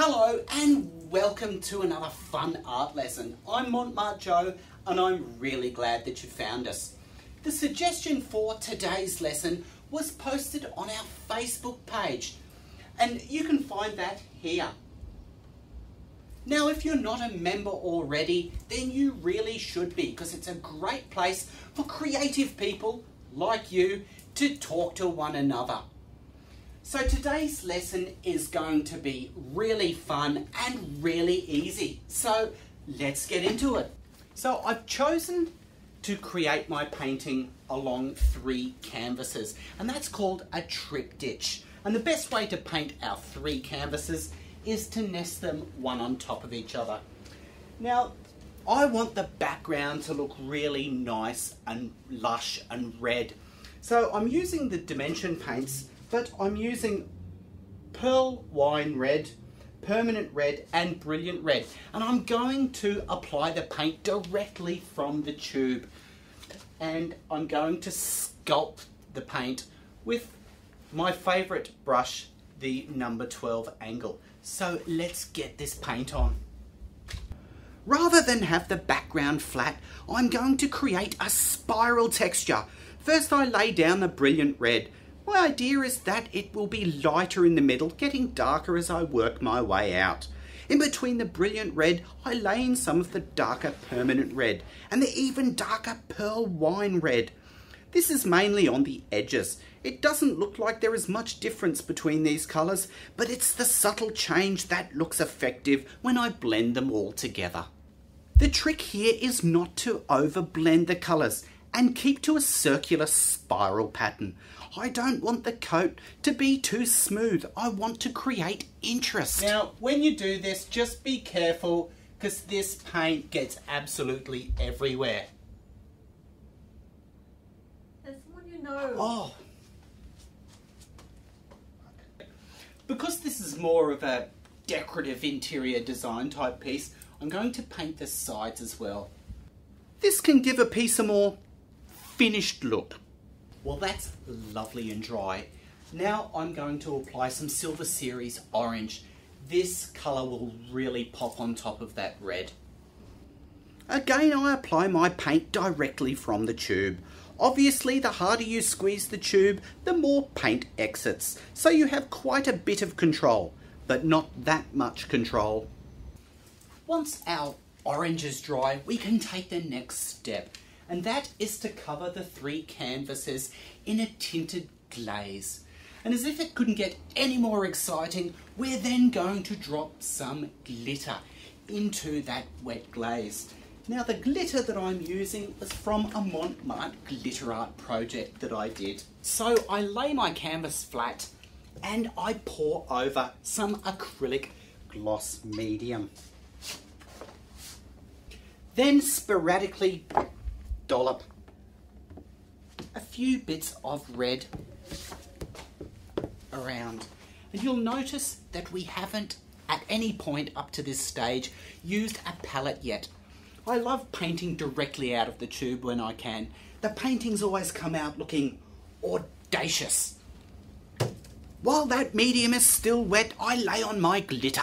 Hello and welcome to another fun art lesson. I'm Mont Marte Joe and I'm really glad that you found us. The suggestion for today's lesson was posted on our Facebook page and you can find that here. Now if you're not a member already then you really should be because it's a great place for creative people like you to talk to one another. So today's lesson is going to be really fun and really easy. So let's get into it. So I've chosen to create my painting along three canvases and that's called a triptych. And the best way to paint our three canvases is to nest them one on top of each other. Now I want the background to look really nice and lush and red. So I'm using the dimension paints but I'm using Pearl Wine Red, Permanent Red and Brilliant Red. And I'm going to apply the paint directly from the tube. And I'm going to sculpt the paint with my favourite brush, the number 12 angle. So let's get this paint on. Rather than have the background flat, I'm going to create a spiral texture. First I lay down the brilliant red, my idea is that it will be lighter in the middle, getting darker as I work my way out. In between the brilliant red, I lay in some of the darker permanent red and the even darker pearl wine red. This is mainly on the edges. It doesn't look like there is much difference between these colours, but it's the subtle change that looks effective when I blend them all together. The trick here is not to overblend the colours and keep to a circular spiral pattern. I don't want the coat to be too smooth. I want to create interest. Now, when you do this, just be careful because this paint gets absolutely everywhere. There's someone you know. Oh. Because this is more of a decorative interior design type piece, I'm going to paint the sides as well. This can give a piece a more finished look. Well, that's lovely and dry. Now I'm going to apply some Silver Series orange. This colour will really pop on top of that red. Again, I apply my paint directly from the tube. Obviously, the harder you squeeze the tube, the more paint exits. So you have quite a bit of control, but not that much control. Once our orange is dry, we can take the next step and that is to cover the three canvases in a tinted glaze. And as if it couldn't get any more exciting, we're then going to drop some glitter into that wet glaze. Now the glitter that I'm using is from a Mont Marte glitter art project that I did. So I lay my canvas flat and I pour over some acrylic gloss medium. Then sporadically dollop a few bits of red around. And you'll notice that we haven't, at any point up to this stage, used a palette yet. I love painting directly out of the tube when I can. The paintings always come out looking audacious. While that medium is still wet, I lay on my glitter.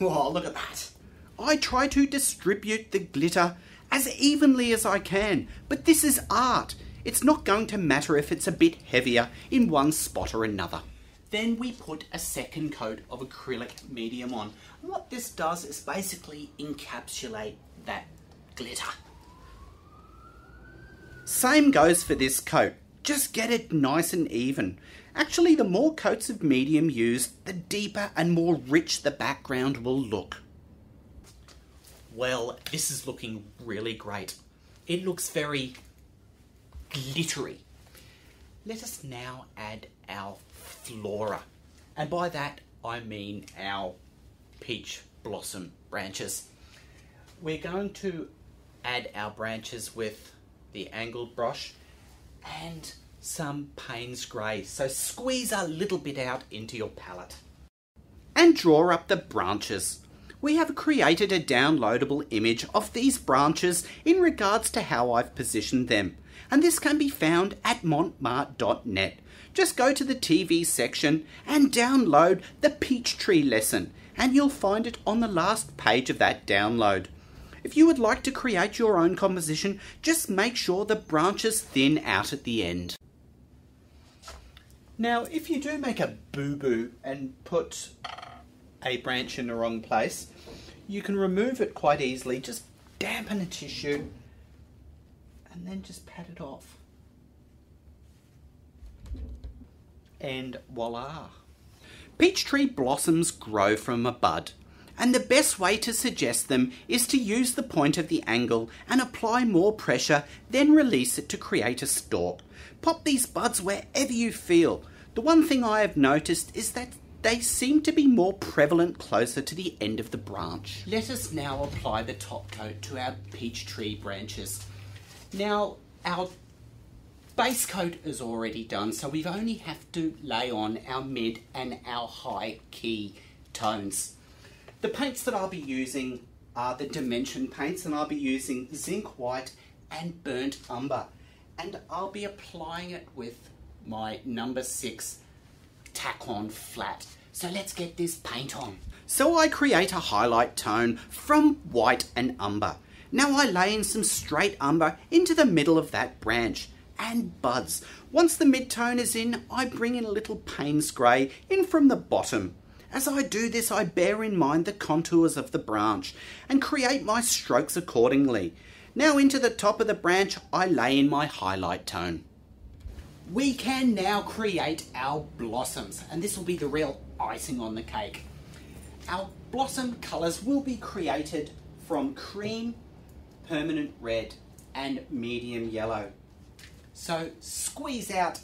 Oh, look at that. I try to distribute the glitter as evenly as I can, but this is art. It's not going to matter if it's a bit heavier in one spot or another. Then we put a second coat of acrylic medium on. And what this does is basically encapsulate that glitter. Same goes for this coat. Just get it nice and even. Actually, the more coats of medium used, the deeper and more rich the background will look. Well, this is looking really great. It looks very glittery. Let us now add our flora. And by that, I mean our peach blossom branches. We're going to add our branches with the angled brush and some Payne's Grey. So squeeze a little bit out into your palette. And draw up the branches. We have created a downloadable image of these branches in regards to how I've positioned them. And this can be found at montmarte.net. Just go to the TV section and download the Peachtree lesson, and you'll find it on the last page of that download. If you would like to create your own composition, just make sure the branches thin out at the end. Now, if you do make a boo-boo and put a branch in the wrong place, you can remove it quite easily. Just dampen a tissue and then just pat it off. And voila! Peach tree blossoms grow from a bud, and the best way to suggest them is to use the point of the angle and apply more pressure, then release it to create a stalk. Pop these buds wherever you feel. The one thing I have noticed is that they seem to be more prevalent closer to the end of the branch. Let us now apply the top coat to our peach tree branches. Now, our base coat is already done, so we only have to lay on our mid and our high key tones. The paints that I'll be using are the dimension paints, and I'll be using zinc white and burnt umber. And I'll be applying it with my number six Taklon flat. So let's get this paint on. So I create a highlight tone from white and umber. Now I lay in some straight umber into the middle of that branch and buds. Once the mid-tone is in, I bring in a little Payne's Grey in from the bottom. As I do this, I bear in mind the contours of the branch and create my strokes accordingly. Now into the top of the branch, I lay in my highlight tone we can now create our blossoms and this will be the real icing on the cake. Our blossom colours will be created from cream, permanent red and medium yellow. So squeeze out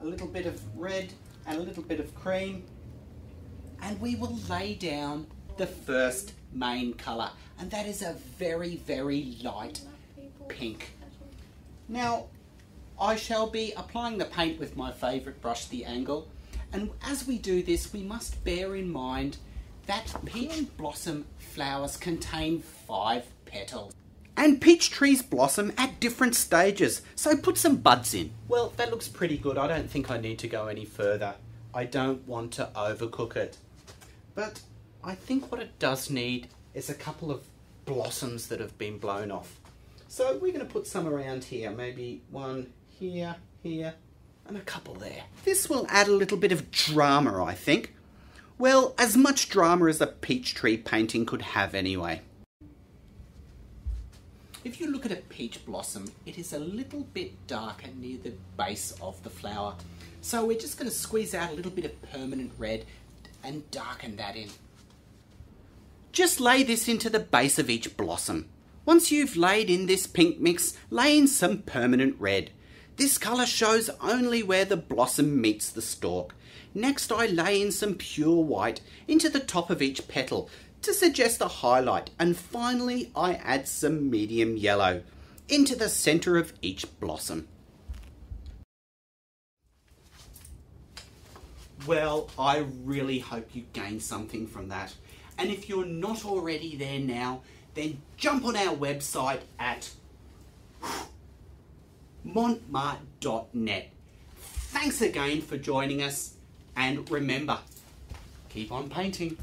a little bit of red and a little bit of cream and we will lay down the first main colour and that is a very very light pink. Now I shall be applying the paint with my favourite brush, the angle. And as we do this, we must bear in mind that peach blossom flowers contain five petals. And peach trees blossom at different stages, so put some buds in. Well, that looks pretty good. I don't think I need to go any further. I don't want to overcook it. But I think what it does need is a couple of blossoms that have been blown off. So we're going to put some around here, maybe one here, here, and a couple there. This will add a little bit of drama, I think. Well, as much drama as a peach tree painting could have anyway. If you look at a peach blossom, it is a little bit darker near the base of the flower. So we're just going to squeeze out a little bit of permanent red and darken that in. Just lay this into the base of each blossom. Once you've laid in this pink mix, lay in some permanent red. This colour shows only where the blossom meets the stalk. Next I lay in some pure white into the top of each petal to suggest a highlight and finally I add some medium yellow into the centre of each blossom. Well, I really hope you gained something from that. And if you're not already there now, then jump on our website at montmarte.net. Thanks again for joining us, and remember, keep on painting.